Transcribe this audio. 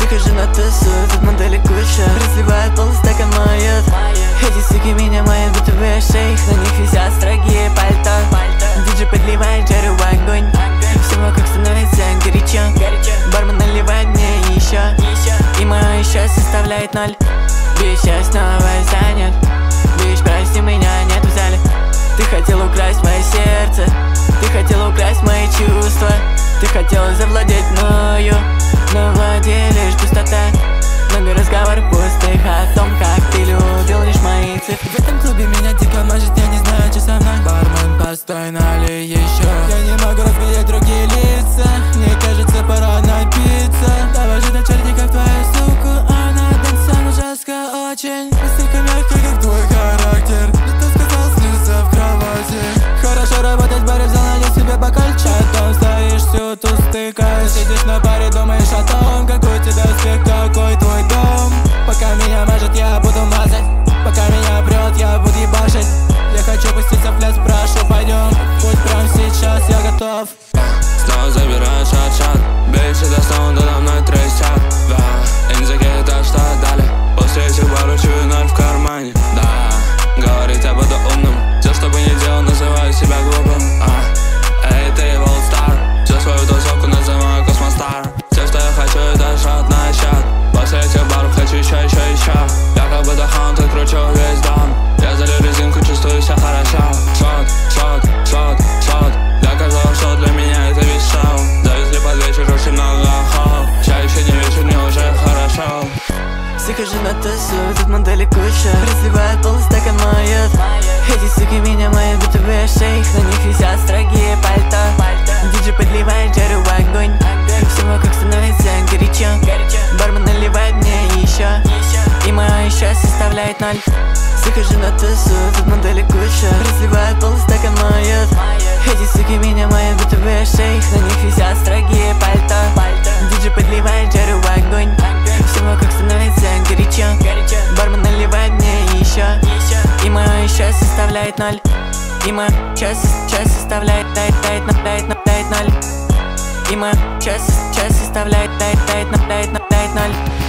Захожу на тусу, тут модели куча. Разливают полстакан моет. Эти суки меня моют, будто бы шейх. На них висят строгие пальто. Диджей подливает жарю в огонь. Все вокруг становится горячо. Бармен наливает мне еще И мое счастье составляет ноль. Бич, я снова занят. Бич, прости, меня нет в зале. Ты хотел украсть мое сердце. Ты хотел украсть мои чувства. Ты хотел завладеть мною В воде лишь пустота Много разговоров пустых о том, как ты любил лишь мои цифры. В этом клубе меня дико мажет, я не знаю, что со мной. Бармен, постой, налей еще Я не могу разглядеть другие лица Мне кажется, пора напиться. Довожу до чертиков твою суку Она танцевала жестко очень. Настолько мягкая, как твой характер. Не то сказал, слеза в кровати. Хорошо работать в баре, взял налил себе бокальчик. Потом стоишь всю ту стыкаешь Сидишь на баре, пляс, прошу, пойдем Пусть прям сейчас, я готов. Снова забираю шат-шат Бейджи до саунда надо мной трясят Да, я не закидаю то, что дали После этих баров чую ноль в кармане. Да, говорить я буду умным Все, что бы ни делал, называю себя глупым. А, Эй, ты волстар Всю свою тусовку называю космостар. Все, что я хочу, это шат на счет После этих баров хочу еще, еще, еще Я как будто хаунт и кручу Захожу на тусу, тут модели куча. Разливают полстакан моет Эти суки меня моют, будто бы я шейх. На них висят строгие пальто. Диджей подливает жарю в огонь. Все вокруг становится горячо. Бармен наливает мне еще И мое счастье составляет ноль. Захожу на тусу, тут модели куча. Разливают полстакан моет Эти суки меня моют, будто бы я шейх составляет ноль. И мое счастье, счастье составляет, дает, дает, дает, дает, дает ноль. И мое счастье, счастье составляет, дает, дает, дает, дает ноль